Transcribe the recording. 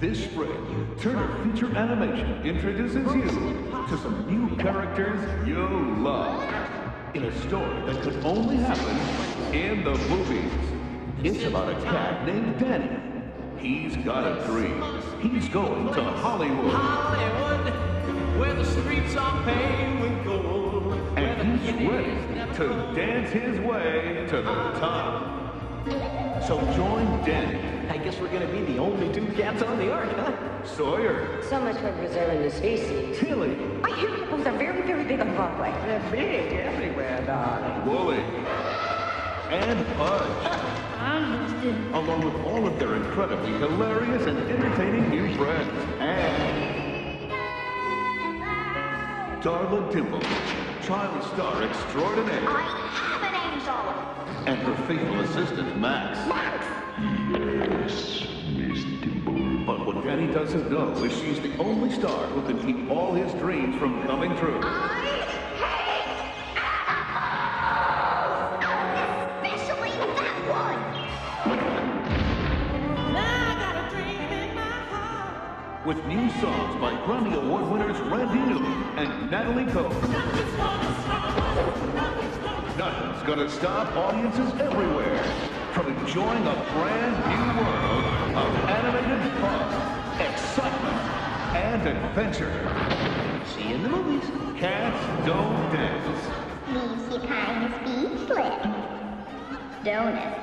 This spring, Turner Feature Animation introduces you to some new characters you'll love in a story that could only happen in the movies. It's about a cat named Danny. He's got a dream. He's going to Hollywood. Hollywood, where the streets are paved with gold. And he's ready to dance his way to the top. So join Danny, I guess we're gonna be the only two cats on the ark, huh? Sawyer, So much for preserving the species. Tillie, I hear hippos are very, very big on Broadway. They're big everywhere, darling. Woolie, and Pudge. Along with all of their incredibly hilarious and entertaining new friends. And Darla Dimple, child star extraordinaire. I have an angel. and her faithful assistant, Max. Max! Yes, Miss Dimple. But what Danny doesn't know is she's the only star who can keep all his dreams from coming true. I With new songs by Grammy Award winners Randy Newman and Natalie Cole. Nothing's gonna stop audiences everywhere from enjoying a brand new world of animated fun, excitement, and adventure. See you in the movies. Cats don't dance. Leaves you kind of speechless. Don't it?